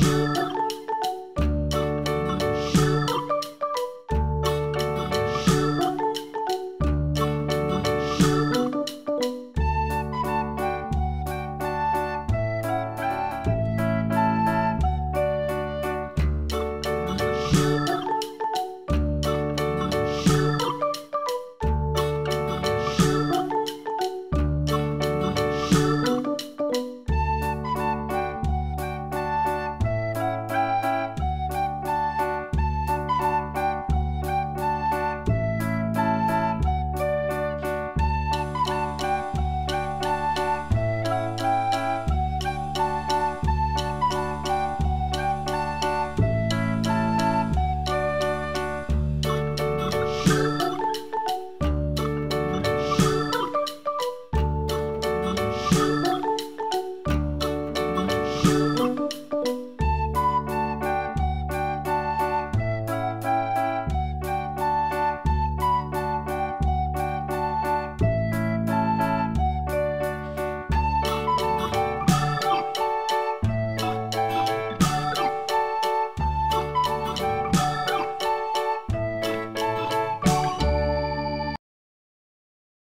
you.